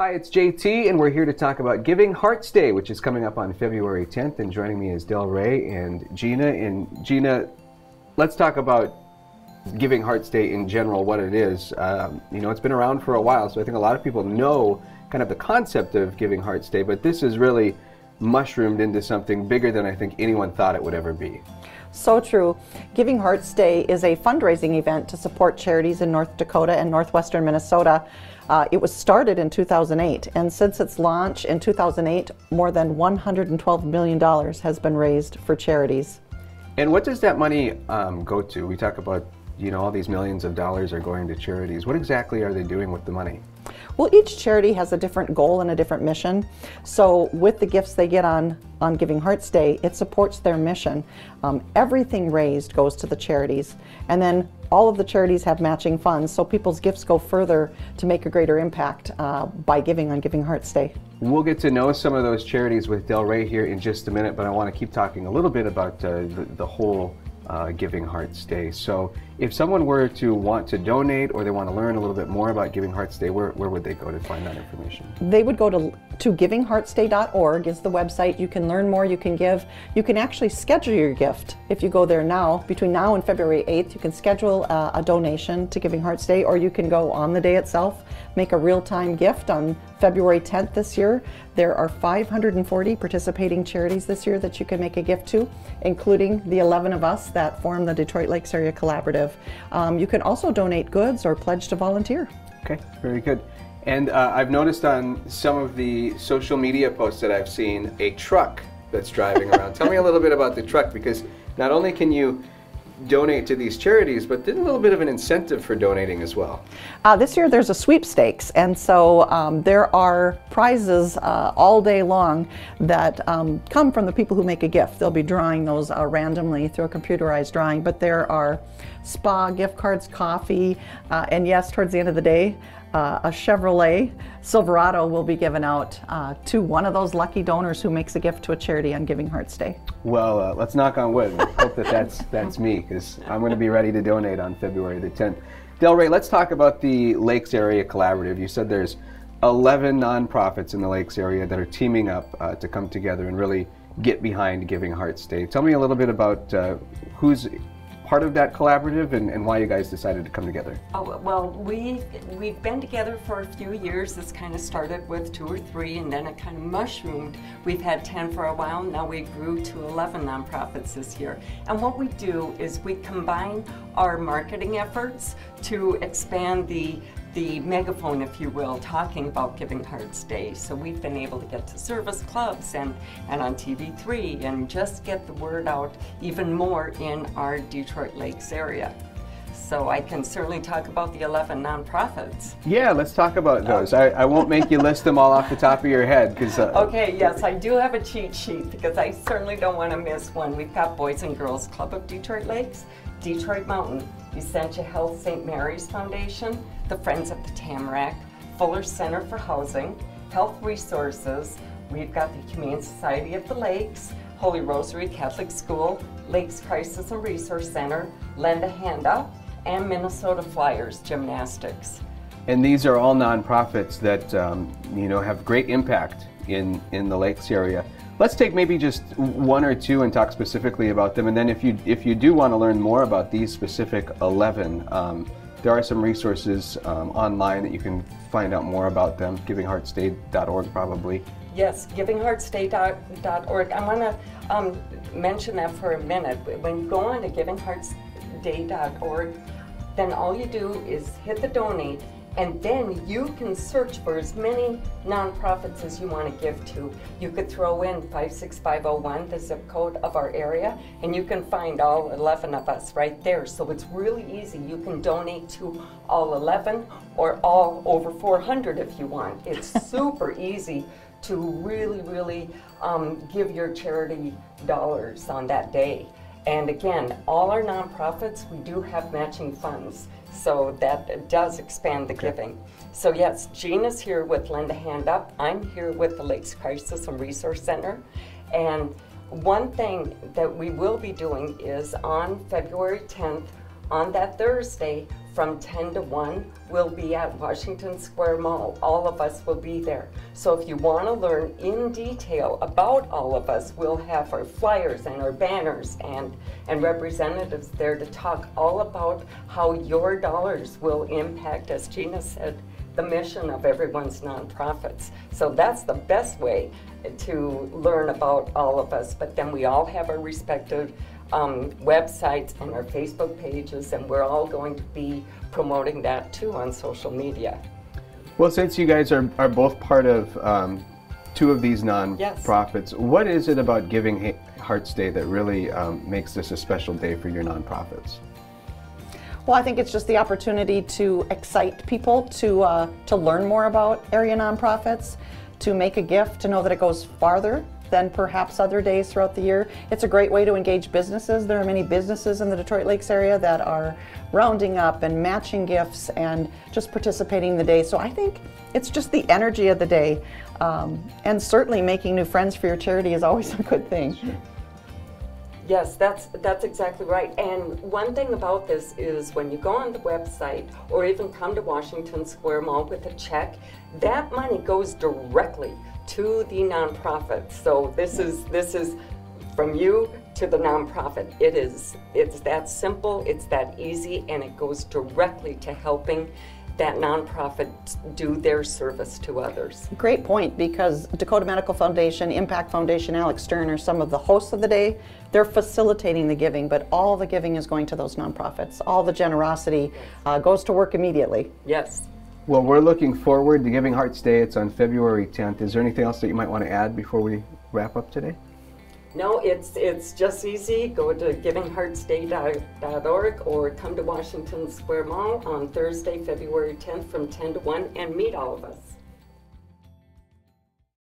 Hi, it's JT, and we're here to talk about Giving Hearts Day, which is coming up on February 10th. And joining me is Del Ray and Gina. And Gina, let's talk about Giving Hearts Day in general, what it is. Um, you know, it's been around for a while, so I think a lot of people know kind of the concept of Giving Hearts Day, but this is really mushroomed into something bigger than I think anyone thought it would ever be. So true. Giving Hearts Day is a fundraising event to support charities in North Dakota and northwestern Minnesota. Uh, it was started in 2008, and since its launch in 2008, more than $112 million has been raised for charities. And what does that money um, go to? We talk about, you know, all these millions of dollars are going to charities. What exactly are they doing with the money? Well, each charity has a different goal and a different mission. So, with the gifts they get on, on Giving Hearts Day, it supports their mission. Um, everything raised goes to the charities. And then all of the charities have matching funds, so people's gifts go further to make a greater impact uh, by giving on Giving Hearts Day. We'll get to know some of those charities with Del Rey here in just a minute, but I want to keep talking a little bit about uh, the, the whole uh, Giving Hearts Day. So, if someone were to want to donate or they want to learn a little bit more about Giving Hearts Day, where, where would they go to find that information? They would go to, to givingheartsday.org is the website. You can learn more, you can give. You can actually schedule your gift if you go there now. Between now and February 8th, you can schedule uh, a donation to Giving Hearts Day, or you can go on the day itself, make a real-time gift on February 10th this year. There are 540 participating charities this year that you can make a gift to, including the 11 of us that form the Detroit Lakes Area Collaborative. Um, you can also donate goods or pledge to volunteer. Okay, very good. And uh, I've noticed on some of the social media posts that I've seen a truck that's driving around. Tell me a little bit about the truck because not only can you donate to these charities, but there's a little bit of an incentive for donating as well. Uh, this year there's a sweepstakes, and so um, there are prizes uh, all day long that um, come from the people who make a gift. They'll be drawing those uh, randomly through a computerized drawing, but there are spa gift cards, coffee, uh, and yes, towards the end of the day, uh, a Chevrolet Silverado will be given out uh, to one of those lucky donors who makes a gift to a charity on Giving Hearts Day. Well, uh, let's knock on wood. hope that that's that's me because I'm going to be ready to donate on February the 10th. Del Ray, let's talk about the Lakes Area Collaborative. You said there's 11 nonprofits in the Lakes area that are teaming up uh, to come together and really get behind Giving Hearts Day. Tell me a little bit about uh, who's part of that collaborative and, and why you guys decided to come together? Oh, well, we, we've been together for a few years. This kind of started with two or three and then it kind of mushroomed. We've had 10 for a while. Now we grew to 11 nonprofits this year. And what we do is we combine our marketing efforts to expand the the megaphone, if you will, talking about Giving Hearts Day. So we've been able to get to service clubs and, and on TV3 and just get the word out even more in our Detroit Lakes area. So I can certainly talk about the 11 nonprofits. Yeah, let's talk about those. I, I won't make you list them all off the top of your head because. Uh, okay, yes, I do have a cheat sheet because I certainly don't want to miss one. We've got Boys and Girls Club of Detroit Lakes, Detroit Mountain, Essentia Health St. Mary's Foundation, the Friends of the Tamarac, Fuller Center for Housing, Health Resources, we've got the Humane Society of the Lakes, Holy Rosary Catholic School, Lakes Crisis and Resource Center, Lend a Hand Up, and Minnesota Flyers Gymnastics. And these are all nonprofits that um, you know have great impact in in the Lakes area. Let's take maybe just one or two and talk specifically about them. And then if you if you do want to learn more about these specific 11, um, there are some resources um, online that you can find out more about them. GivingHeartsDay.org probably. Yes, GivingHeartsDay.org. I want to um, mention that for a minute. When you go on to GivingHeartsDay.org, then all you do is hit the donate and then you can search for as many nonprofits as you want to give to. You could throw in 56501, the zip code of our area, and you can find all 11 of us right there. So it's really easy. You can donate to all 11 or all over 400 if you want. It's super easy to really, really um, give your charity dollars on that day. And again, all our nonprofits, we do have matching funds. So that does expand the okay. giving. So yes, Jean is here with Lend a Hand Up. I'm here with the Lakes Crisis and Resource Center. And one thing that we will be doing is on February 10th, on that Thursday, from 10 to 1 we'll be at Washington Square Mall. All of us will be there. So if you want to learn in detail about all of us, we'll have our flyers and our banners and, and representatives there to talk all about how your dollars will impact, as Gina said, the mission of everyone's nonprofits. So that's the best way to learn about all of us. But then we all have our respective um, websites and our Facebook pages, and we're all going to be promoting that too on social media. Well, since you guys are, are both part of um, two of these nonprofits, what is it about Giving Hearts Day that really um, makes this a special day for your nonprofits? Well, I think it's just the opportunity to excite people to uh, to learn more about area nonprofits, to make a gift, to know that it goes farther than perhaps other days throughout the year. It's a great way to engage businesses. There are many businesses in the Detroit Lakes area that are rounding up and matching gifts and just participating in the day. So I think it's just the energy of the day. Um, and certainly making new friends for your charity is always a good thing. Yes, that's that's exactly right. And one thing about this is when you go on the website or even come to Washington Square Mall with a check, that money goes directly to the nonprofit. So this is this is from you to the nonprofit. It is it's that simple, it's that easy, and it goes directly to helping that nonprofit do their service to others. Great point because Dakota Medical Foundation, Impact Foundation, Alex Stern are some of the hosts of the day. They're facilitating the giving, but all the giving is going to those nonprofits. All the generosity uh, goes to work immediately. Yes. Well, we're looking forward to Giving Hearts Day. It's on February 10th. Is there anything else that you might want to add before we wrap up today? No, it's it's just easy. Go to givingheartsday.org or come to Washington Square Mall on Thursday, February 10th from 10 to 1 and meet all of us.